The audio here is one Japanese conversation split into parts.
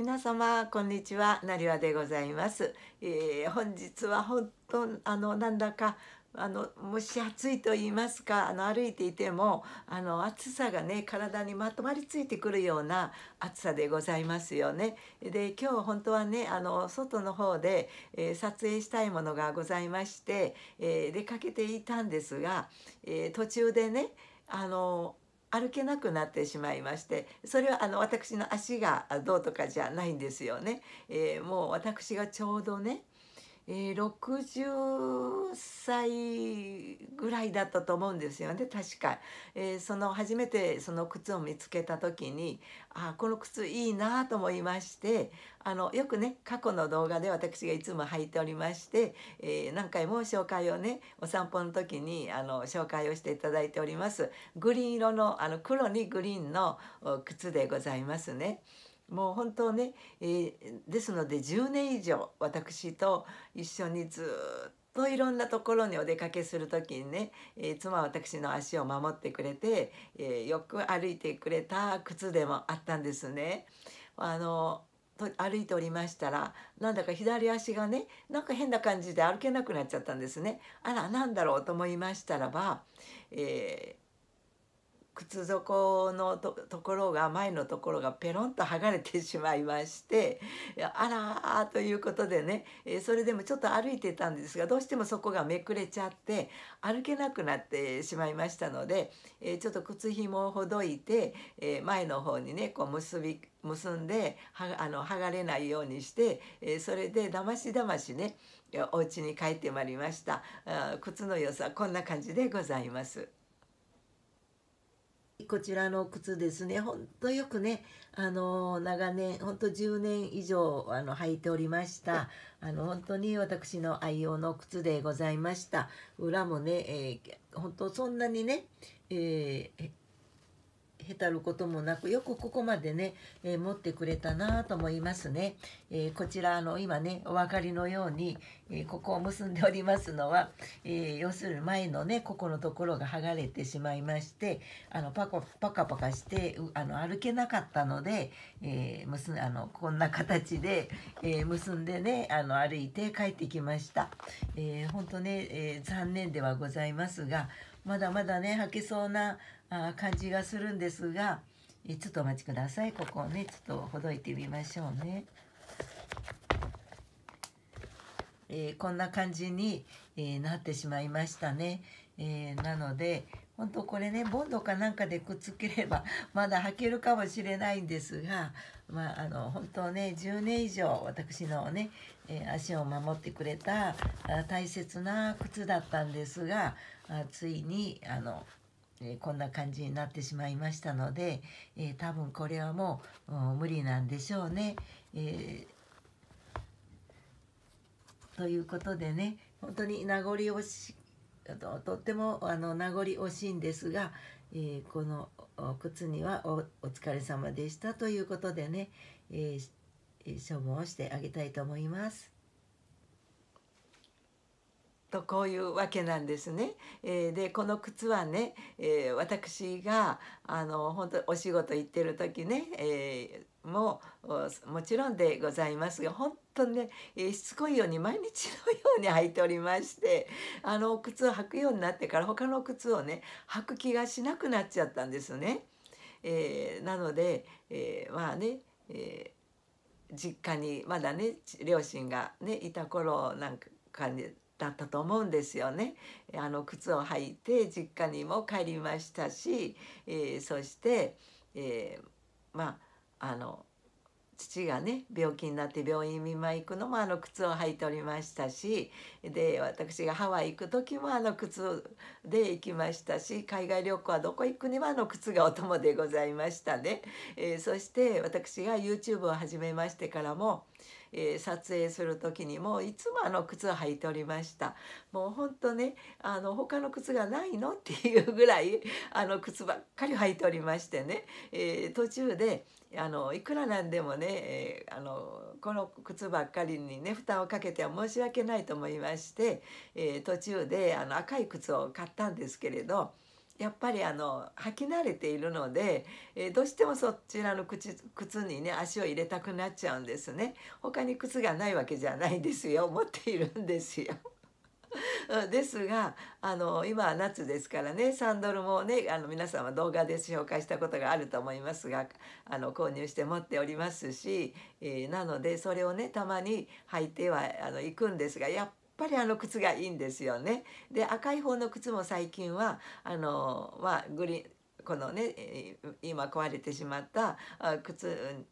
皆様こんにちはなりわでございます、えー、本日は本当あのなんだかあの蒸し暑いと言いますかあの歩いていてもあの暑さがね体にまとまりついてくるような暑さでございますよね。で今日本当はねあの外の方で、えー、撮影したいものがございまして、えー、出かけていたんですが、えー、途中でねあの歩けなくなってしまいましてそれはあの私の足がどうとかじゃないんですよね。えー、もう私がちょうどねえー、60歳ぐらいだったと思うんですよね。確か、えー、その初めてその靴を見つけた時にあこの靴いいなと思いましてあのよくね過去の動画で私がいつも履いておりまして、えー、何回も紹介をねお散歩の時にあの紹介をしていただいております。グリーン色のあの黒にグリーンの靴でございますね。もう本当ね、えー、ですので10年以上私と一緒にずっといろんなところにお出かけする時にね、えー、妻は私の足を守ってくれて、えー、よく歩いてくれた靴でもあったんですね。あの歩いておりましたらなんだか左足がねなんか変な感じで歩けなくなっちゃったんですね。あら何だろうと思いましたらば、えー靴底のところが前のところがペロンと剥がれてしまいましてあらということでねそれでもちょっと歩いてたんですがどうしてもそこがめくれちゃって歩けなくなってしまいましたのでちょっと靴ひもをほどいて前の方にねこう結び結んではあの剥がれないようにしてえそれでだましだましねお家に帰ってまいりましたあ靴の良さこんな感じでございます。こちらの靴ですね。ほんとよくねあの長年ほんと10年以上あの履いておりました。あの本当に私の愛用の靴でございました。裏もね、えー、本当そんなにね、えー、へたることもなくよくここまでね、えー、持ってくれたなと思いますね、えー、こちらあの今ねお分かりのように、えー、ここを結んでおりますのは、え要するに前のねここのところが剥がれてしまいましてあのパカパカパカしてあの歩けなかったので、え結あのこんな形で、え結んでねあの歩いて帰ってきました。えー、本当ね、え残念ではございますがまだまだね履けそうなあ感じがするんですがえちょっとお待ちくださいここをねちょっとほどいてみましょうね。えー、こんな感じに、えー、なってしまいましたね。えー、なので本当これねボンドかなんかでくっつければ まだ履けるかもしれないんですが、まあ、あの本当ね10年以上私のね、え足を守ってくれた大切な靴だったんですがついにあのえー、こんな感じになってしまいましたので、えー、多分これはもう無理なんでしょうね。えー、ということでね本当に名残惜しととってもあの名残惜しいんですが、えこの靴にはおお疲れ様でしたということでね、え処分をしてあげたいと思います。とこういうわけなんですね。えー、でこの靴はね、えー、私があの本当お仕事行ってる時ね、えー、ももちろんでございますが本当にね、えー、しつこいように毎日のように履いておりましてあの靴を履くようになってから他の靴をね履く気がしなくなっちゃったんですね。えー、なので、えー、まあね、えー、実家にまだね両親がねいた頃なんかにだったと思うんですよね。あの靴を履いて実家にも帰りましたし、えー、そして、えー、まああの父がね病気になって病院見舞い行くのもあの靴を履いておりましたしで私がハワイ行く時もあの靴で行きましたし海外旅行はどこ行くにもあの靴がお供でございましたね。えー、そして私が YouTube を始めましてからもえー、撮影する時にもいつもあの靴を履いておりました。もうほんとねあの他の靴がないのっていうぐらいあの靴ばっかり履いておりましてね、えー、途中であのいくらなんでもね、えー、あのこの靴ばっかりにね負担をかけては申し訳ないと思いまして、え、途中であの赤い靴を買ったんですけれどやっぱりあの履き慣れているので、えー、どうしてもそちらの靴靴にね足を入れたくなっちゃうんですね他に靴がないわけじゃないですよ持っているんですよ。ですがあの今は夏ですからねサンドルもねあの皆さんは動画で紹介したことがあると思いますがあの購入して持っておりますし、えー、なのでそれをねたまに履いてはあの行くんですがやっぱりあの靴がいいんですよね。で赤い方の靴も最近はあのまあグリこのね今壊れてしまった靴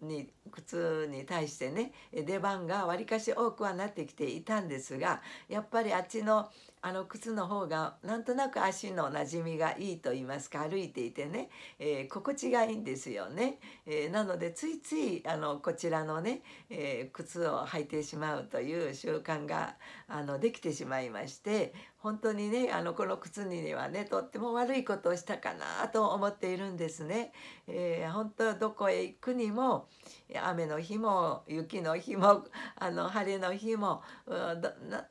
に靴に対してね出番がわりかし多くはなってきていたんですがやっぱりあっちのあの靴の方がなんとなく足のなじみがいいと言いますか歩いていてね、えー、心地がいいんですよね。えー、なのでついついあのこちらのね、えー、靴を履いてしまうという習慣があのできてしまいまして本当にねあのこの靴にはねとっても悪いことをしたかなと思っているんですね。えー、本当どこへ行くにも雨の日も雪の日もあの晴れの日も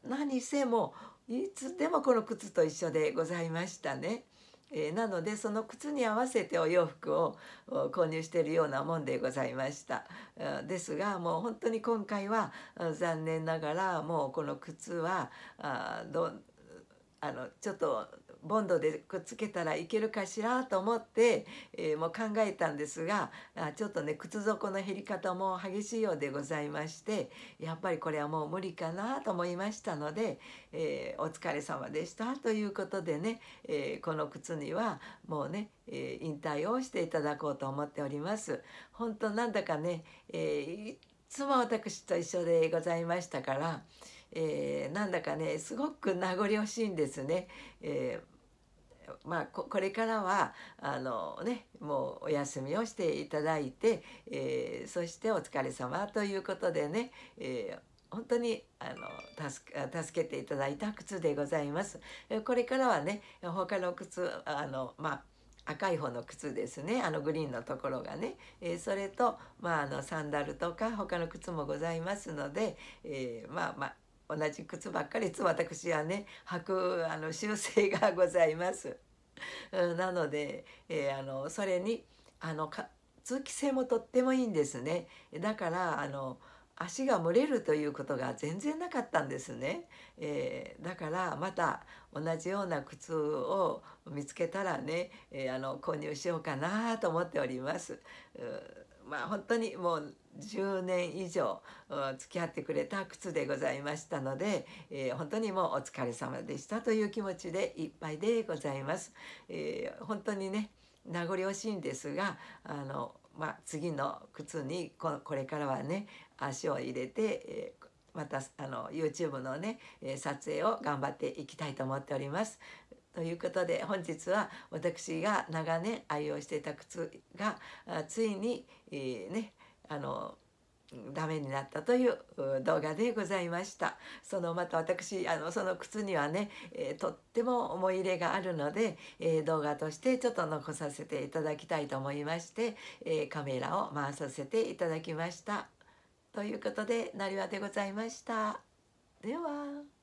何せもいつでもこの靴と一緒でございましたね。えー、なのでその靴に合わせてお洋服を購入しているようなもんでございました。ですがもう本当に今回は残念ながらもうこの靴はあどあのちょっとボンドでくっつけたらいけるかしらと思って、えー、もう考えたんですがあちょっとね靴底の減り方も激しいようでございましてやっぱりこれはもう無理かなと思いましたので、えー、お疲れ様でしたということでね、えー、この靴にはもうね、え引退をしていただこうと思っております。本当なんだかね、えいつも私と一緒でございましたから、えー、なんだかねすごく名残惜しいんですね。えーまあ、これからはあの、ね、もうお休みをしていただいて、えー、そしてお疲れ様ということでね、えー、本当にあの助助けていただいた靴でございます。これからはね他の靴あのまあ赤い方の靴ですねあのグリーンのところがね、えー、それと、まあ、あのサンダルとか他の靴もございますので、えー、まあまあ同じ靴ばっかりいつも私はね履くあの習性がございます。なので、えー、あのそれにあの通気性もとってもいいんですね。だからあの足が蒸れるということが全然なかったんですね、えー、だからまた同じような靴を見つけたらね、えー、あの購入しようかなと思っております。まあ本当にもう10年以上付き合ってくれた靴でございましたので、えー、本当にもうお疲れ様でしたという気持ちでいっぱいでございます。えー、本当にね名残惜しいんですがあの、まあ、次の靴にここれからはね足を入れて、えーまたあの YouTube のね撮影を頑張っていきたいと思っております。ということで本日は私が長年愛用していた靴がついに、えー、ねあのダメになったという動画でございました。そのまた私あのその靴にはね、えー、とっても思い入れがあるので、えー、動画としてちょっと残させていただきたいと思いまして、え、カメラを回させていただきました。ということでなりわでございました。では。